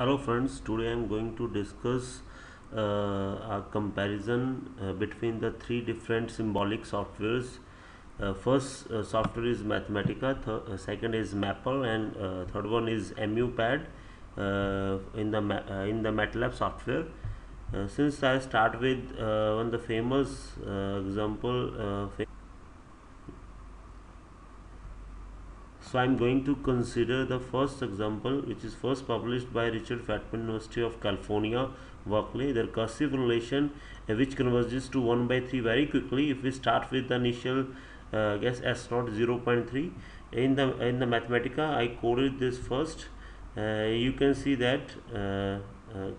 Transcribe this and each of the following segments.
hello friends today i'm going to discuss uh, a comparison uh, between the three different symbolic softwares. Uh, first uh, software is mathematica th- uh, second is maple and uh, third one is mupad in the in the matlab software. Since i start with one of the famous example So I'm going to consider the first example which is first published by Richard Fateman University of California Berkeley. The recursive relation uh, which converges to 1 by 3 very quickly. If we start with the initial uh, guess s naught 0.3 in the in the mathematica I coded this first. Uh, you can see that uh, uh,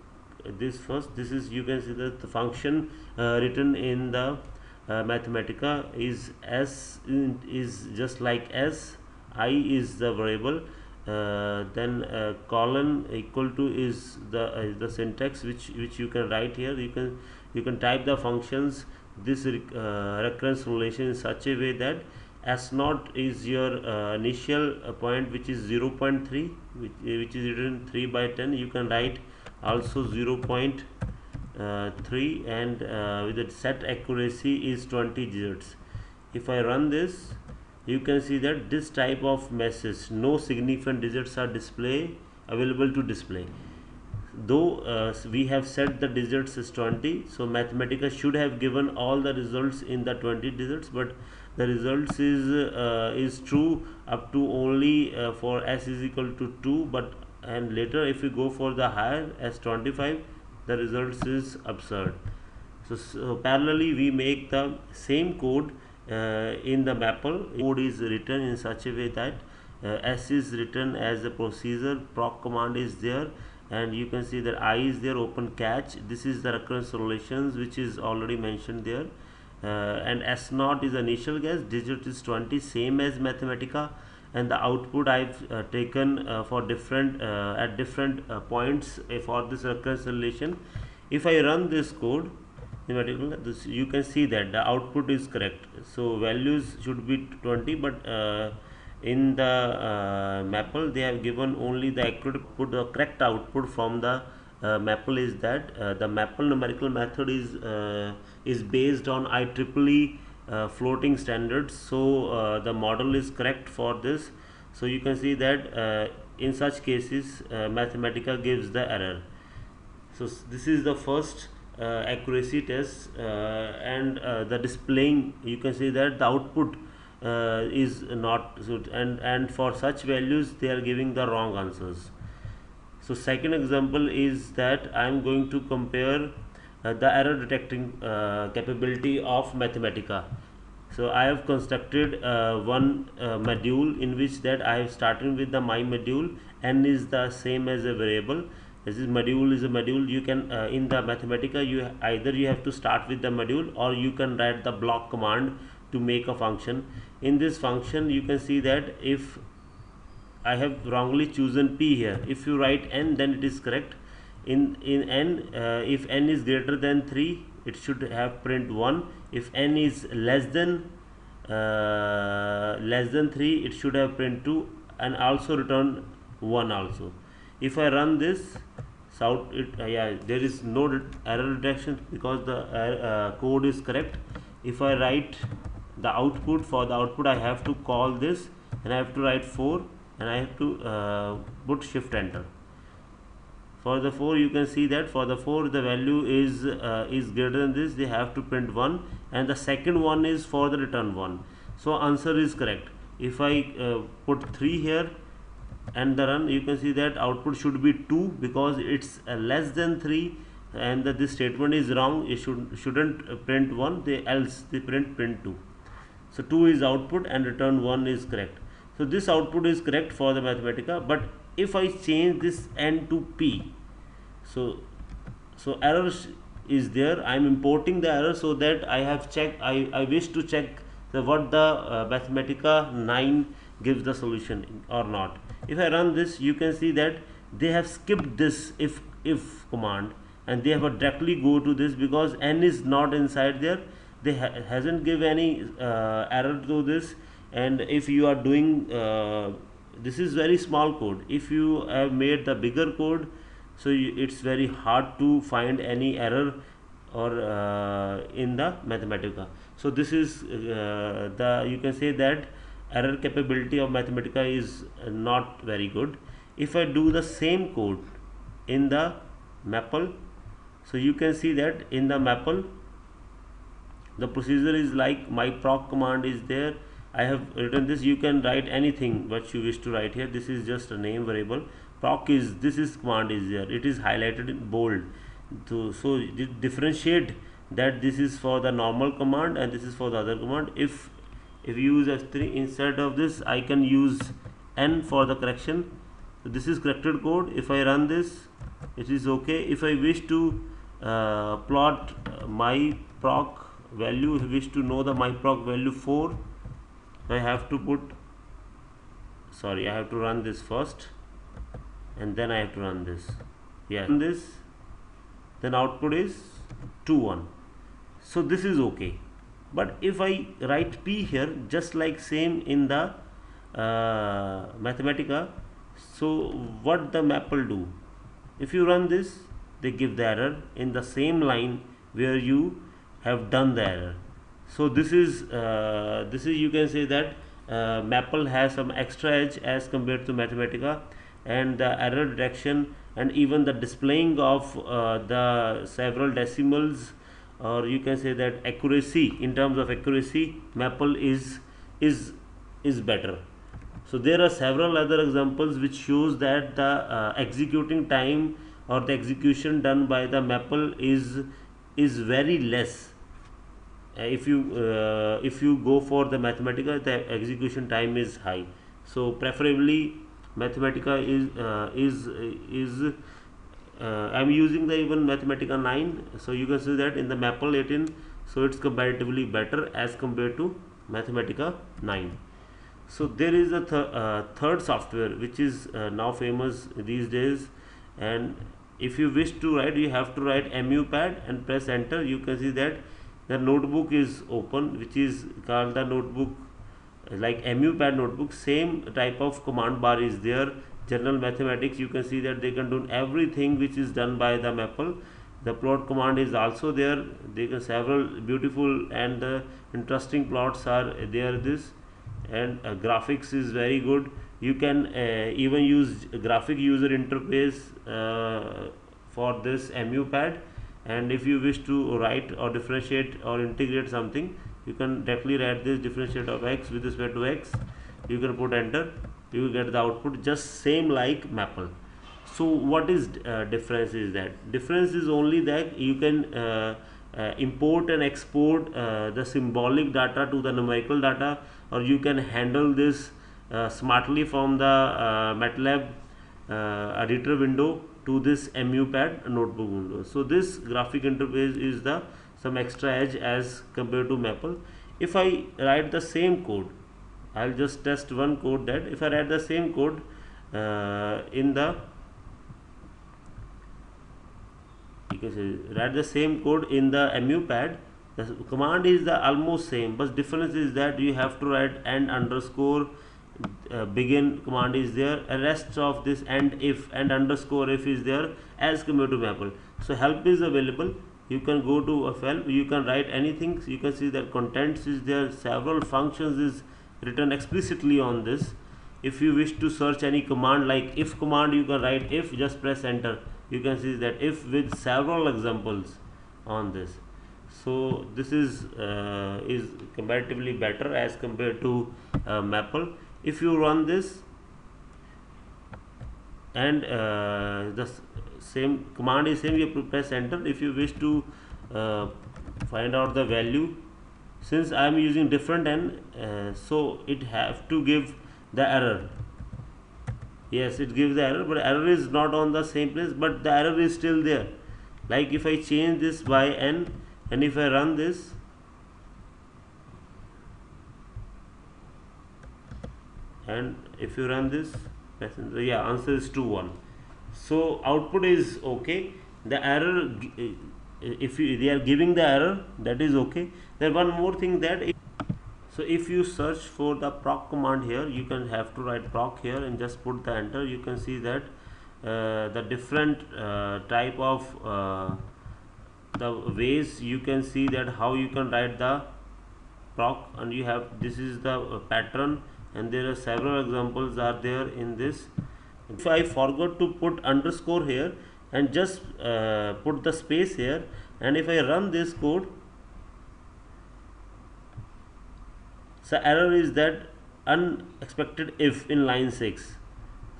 this first this is you can see that the function uh, written in the mathematica is s is just like s i is the variable uh, then uh, colon equal to is the uh, the syntax which which you can write here. You can you can type the functions this uh, recurrence relation in such a way that s naught is your uh, initial uh, point which is 0 0.3 which, which is written 3 by 10 you can write also 0 0.3 and with the set accuracy is 20 digits if I run this you can see that this type of message no significant digits are display available to display. Though uh, we have set the digits as 20 so mathematica should have given all the results in the 20 digits but the results is uh, is true up to only uh, for s is equal to 2 but and later if we go for the higher s 25 the results is absurd. So, so parallelly we make the same code in the maple code is written in such a way that uh, s is written as a procedure proc command is there and you can see that i is there open catch. This is the recurrence relations which is already mentioned there. Uh, and s naught is initial guess. Digit is 20 same as mathematica. And the output I've uh, taken uh, for different uh, at different points for this recurrence relation. If I run this code this you can see that the output is correct. So values should be 20 but uh, in the uh, maple they have given only the accurate output the correct output from the uh, maple is that uh, the maple numerical method is uh, is based on IEEE uh, floating standards. So the model is correct for this. So you can see that in such cases mathematica gives the error. So this is the first accuracy test uh, and uh, the displaying you can see that the output is not and and for such values they are giving the wrong answers so second example is that I am going to compare uh, the error detecting uh, capability of Mathematica. So I have constructed uh, one module in which that I have started with the my module n is the same as a variable this is module is a module. You can uh, in the mathematica you either you have to start with the module or you can write the block command to make a function. In this function you can see that if I have wrongly chosen p here if you write n then it is correct. In in n uh, if n is greater than 3 it should have print 1 if n is less than uh, less than 3 it should have print 2 and also return 1 also. If I run this south it uh, yeah there is no error detection because the uh, code is correct. If I write the output for the output I have to call this and I have to write 4 and I have to uh, put shift enter. For the 4 you can see that for the 4 the value is uh, is greater than this they have to print 1 and the second one is for the return 1 so answer is correct. If I uh, put 3 here and the run you can see that output should be 2 because it's uh, less than 3 and that this statement is wrong. It should shouldn't print 1 they else they print print 2 so 2 is output and return 1 is correct. So this output is correct for the mathematica but if i change this n to p so so error is there. I am importing the error so that i have checked i i wish to check the what the uh, mathematica 9 gives the solution or not if I run this you can see that they have skipped this if if command and they have directly go to this because n is not inside there. They ha hasn't give any uh, error to this. And if you are doing uh, this is very small code. If you have made the bigger code so you, it's very hard to find any error or uh, in the mathematica. So this is uh, the you can say that error capability of mathematica is not very good. If i do the same code in the maple so you can see that in the maple the procedure is like my proc command is there. I have written this. You can write anything what you wish to write here. This is just a name variable. Proc is this is command is there. It is highlighted in bold. So, so differentiate that this is for the normal command and this is for the other command. If if you use f3 instead of this I can use n for the correction. So this is corrected code. If I run this it is okay. If I wish to uh, plot my proc value if I wish to know the my proc value 4 I have to put sorry I have to run this first and then I have to run this. Yeah this then output is 2 1 so this is okay but if I write P here just like same in the uh, Mathematica so what the map will do? If you run this they give the error in the same line where you have done the error. So this is uh, this is you can say that uh, maple has some extra edge as compared to mathematica and the error detection and even the displaying of uh, the several decimals or you can say that accuracy in terms of accuracy maple is is is better. So there are several other examples which shows that the uh, executing time or the execution done by the maple is is very less. Uh, if you uh, if you go for the mathematica the execution time is high. So preferably mathematica is uh, is is I'm using the even mathematica 9 so you can see that in the maple 18 so it's comparatively better as compared to mathematica 9 so there is a th uh, third software which is uh, now famous these days. And if you wish to write you have to write MUPAD and press enter. You can see that the notebook is open which is called the notebook like MUPAD notebook. Same type of command bar is there general mathematics you can see that they can do everything which is done by the maple. The plot command is also there. They can several beautiful and uh, interesting plots are there this. And uh, graphics is very good. You can uh, even use graphic user interface uh, for this MUPAD and if you wish to write or differentiate or integrate something you can directly write this differentiate of x with respect to x. You can put enter you will get the output just same like maple so what is uh, difference is that difference is only that you can uh, uh, import and export uh, the symbolic data to the numerical data or you can handle this uh, smartly from the uh, MATLAB editor window to this MUPAD notebook window. So this graphic interface is the some extra edge as compared to Maple. If I write the same code, I'll just test one code that if I write the same code uh, in the write the same code in the MUPAD the command is the almost same but difference is that you have to write and underscore uh, begin command is there a rest of this and if and underscore if is there as compared to maple. So help is available. You can go to a help you can write anything. You can see that contents is there several functions is written explicitly on this. If you wish to search any command like if command you can write if just press enter. You can see that if with several examples on this. So this is uh, is comparatively better as compared to uh, maple. If you run this and uh, the same command is same you press enter. If you wish to uh, find out the value since I am using different n uh, so it have to give the error. Yes it gives the error but error is not on the same place but the error is still there. Like if I change this by n and if I run this and if you run this yeah answer is 2 1 so output is okay. The error if you, they are giving the error that is okay. Then one more thing that so if you search for the proc command here you can have to write proc here and just put the enter. You can see that uh, the different uh, type of uh, the ways you can see that how you can write the proc. And you have this is the uh, pattern. And there are several examples are there in this. If I forgot to put underscore here and just uh, put the space here. And if I run this code so error is that unexpected if in line 6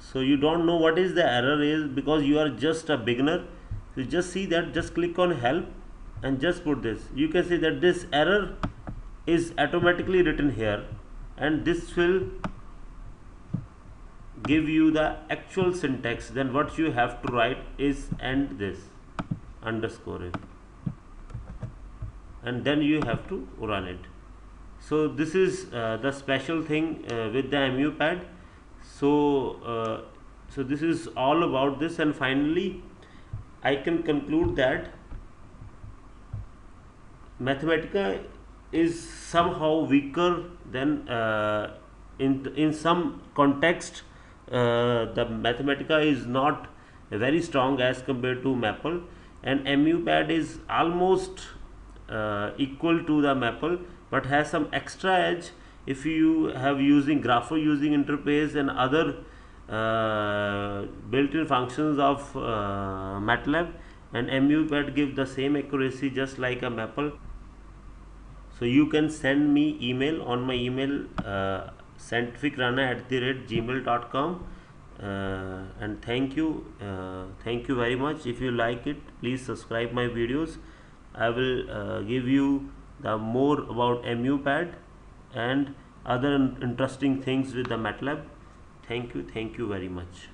so you don't know what is the error is because you are just a beginner. You just see that just click on help and just put this. You can see that this error is automatically written here and this will give you the actual syntax then what you have to write is and this underscore it. And then you have to run it. So this is uh, the special thing uh, with the MUPAD so uh, so this is all about this. And finally I can conclude that Mathematica is somehow weaker than uh, in in some context the Mathematica is not very strong as compared to Maple and MUPAD is almost uh, equal to the Maple but has some extra edge if you have using grapho using interface and other uh, built-in functions of uh, MATLAB and MUPAD give the same accuracy just like a Maple. So you can send me email on my email uh, scientificrana at the rate gmail.com uh, and thank you uh, thank you very much. If you like it please subscribe my videos. I will uh, give you the more about MUPAD and other interesting things with the MATLAB. Thank you thank you very much